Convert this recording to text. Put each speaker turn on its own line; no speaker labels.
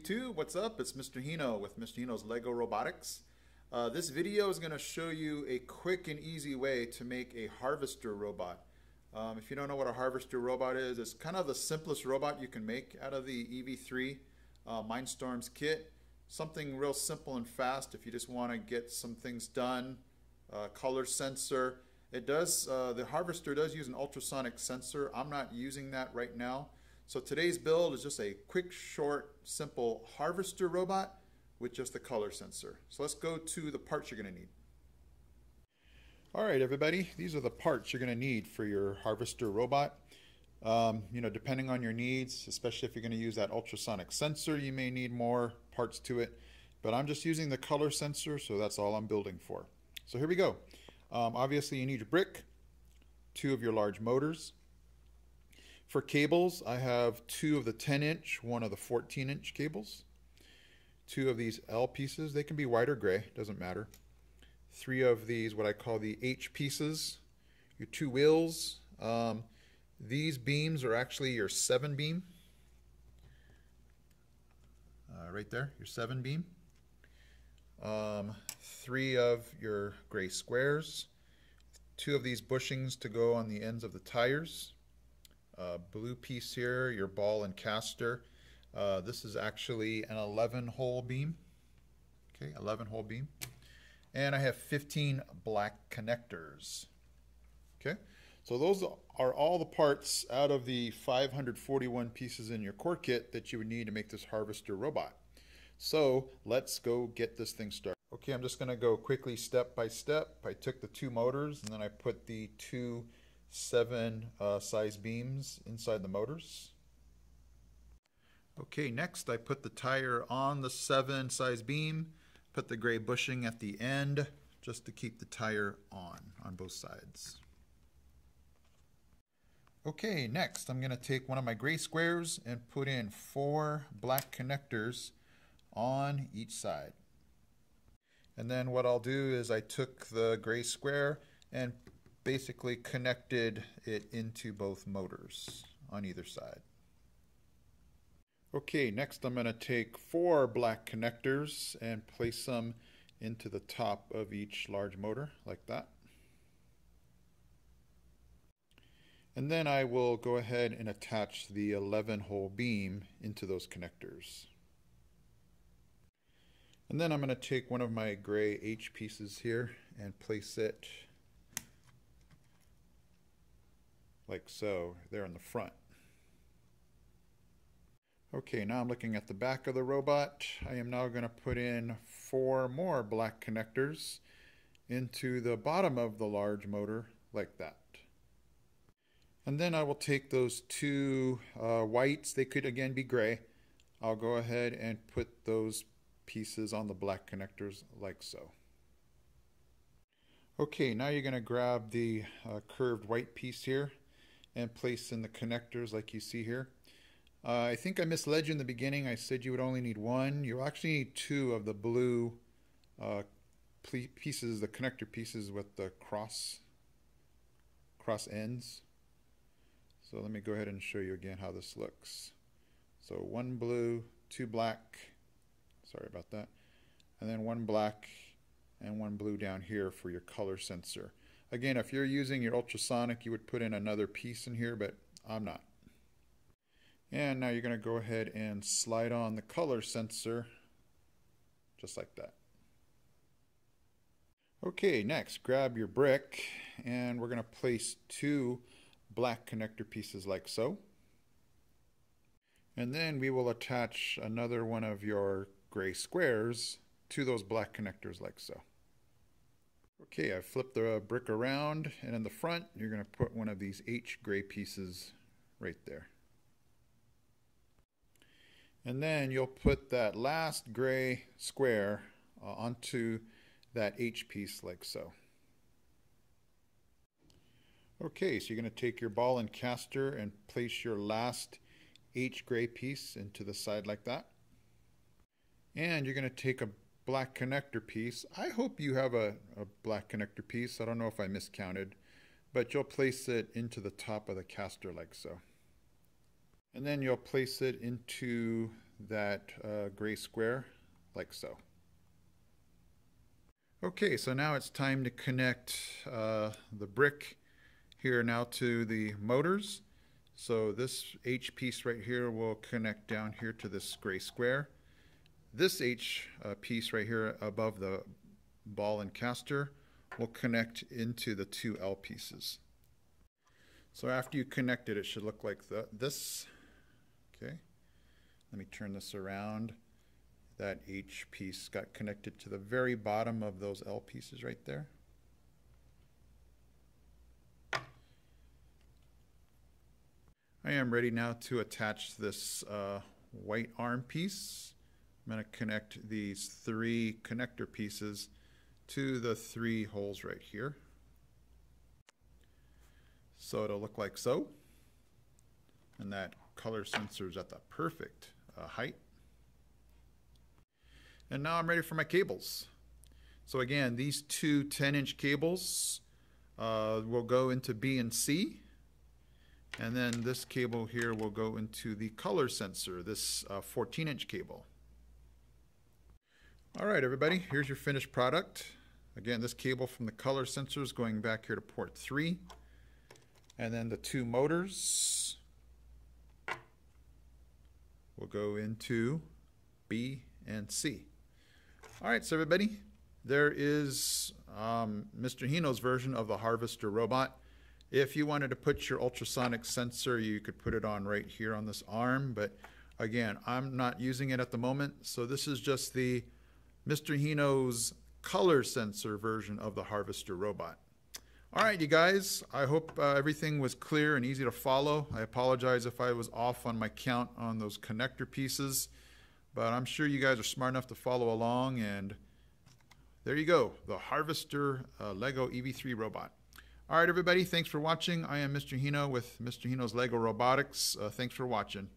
YouTube, what's up? It's Mr. Hino with Mr. Hino's Lego Robotics. Uh, this video is going to show you a quick and easy way to make a harvester robot. Um, if you don't know what a harvester robot is, it's kind of the simplest robot you can make out of the EV3 uh, Mindstorms kit. Something real simple and fast if you just want to get some things done. Uh, color sensor. It does, uh, the harvester does use an ultrasonic sensor. I'm not using that right now. So today's build is just a quick, short, simple harvester robot with just a color sensor. So let's go to the parts you're going to need. All right, everybody, these are the parts you're going to need for your harvester robot. Um, you know, depending on your needs, especially if you're going to use that ultrasonic sensor, you may need more parts to it. But I'm just using the color sensor, so that's all I'm building for. So here we go. Um, obviously, you need your brick, two of your large motors, for cables, I have two of the 10 inch, one of the 14 inch cables. Two of these L pieces, they can be white or gray, doesn't matter. Three of these, what I call the H pieces, your two wheels. Um, these beams are actually your seven beam. Uh, right there, your seven beam. Um, three of your gray squares. Two of these bushings to go on the ends of the tires uh, blue piece here, your ball and caster. Uh, this is actually an 11 hole beam. Okay, 11 hole beam. And I have 15 black connectors. Okay, so those are all the parts out of the 541 pieces in your core kit that you would need to make this harvester robot. So let's go get this thing started. Okay, I'm just going to go quickly step by step. I took the two motors and then I put the two seven uh, size beams inside the motors. Okay, next I put the tire on the seven size beam, put the gray bushing at the end just to keep the tire on, on both sides. Okay, next I'm going to take one of my gray squares and put in four black connectors on each side. And then what I'll do is I took the gray square and basically connected it into both motors on either side. Okay, next I'm going to take four black connectors and place them into the top of each large motor like that. And then I will go ahead and attach the 11 hole beam into those connectors. And then I'm going to take one of my gray H pieces here and place it like so, there in the front. Okay, now I'm looking at the back of the robot. I am now going to put in four more black connectors into the bottom of the large motor like that. And then I will take those two uh, whites, they could again be gray. I'll go ahead and put those pieces on the black connectors like so. Okay, now you're going to grab the uh, curved white piece here and place in the connectors like you see here. Uh, I think I misled you in the beginning. I said you would only need one. You actually need two of the blue uh, pieces, the connector pieces with the cross cross ends. So let me go ahead and show you again how this looks. So one blue, two black, sorry about that, and then one black and one blue down here for your color sensor. Again, if you're using your ultrasonic, you would put in another piece in here, but I'm not. And now you're going to go ahead and slide on the color sensor just like that. Okay, next grab your brick and we're going to place two black connector pieces like so. And then we will attach another one of your gray squares to those black connectors like so. Okay, I flipped the brick around and in the front you're going to put one of these H gray pieces right there. And then you'll put that last gray square uh, onto that H piece like so. Okay, so you're going to take your ball and caster and place your last H gray piece into the side like that. And you're going to take a black connector piece. I hope you have a, a black connector piece. I don't know if I miscounted, but you'll place it into the top of the caster like so. And then you'll place it into that uh, gray square like so. Okay, so now it's time to connect uh, the brick here now to the motors. So this H piece right here will connect down here to this gray square. This H uh, piece right here above the ball and caster will connect into the two L pieces. So after you connect it, it should look like the, this. Okay, let me turn this around. That H piece got connected to the very bottom of those L pieces right there. I am ready now to attach this uh, white arm piece. I'm going to connect these three connector pieces to the three holes right here. So it'll look like so. And that color sensor is at the perfect uh, height. And now I'm ready for my cables. So again, these two 10 inch cables uh, will go into B and C. And then this cable here will go into the color sensor, this uh, 14 inch cable. All right, everybody, here's your finished product. Again, this cable from the color sensor is going back here to port three. And then the two motors will go into B and C. All right, so everybody, there is um, Mr. Hino's version of the Harvester robot. If you wanted to put your ultrasonic sensor, you could put it on right here on this arm. But again, I'm not using it at the moment. So this is just the Mr. Hino's color sensor version of the Harvester robot. All right, you guys, I hope uh, everything was clear and easy to follow. I apologize if I was off on my count on those connector pieces, but I'm sure you guys are smart enough to follow along. And there you go, the Harvester uh, Lego EV3 robot. All right, everybody, thanks for watching. I am Mr. Hino with Mr. Hino's Lego Robotics. Uh, thanks for watching.